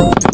Oh.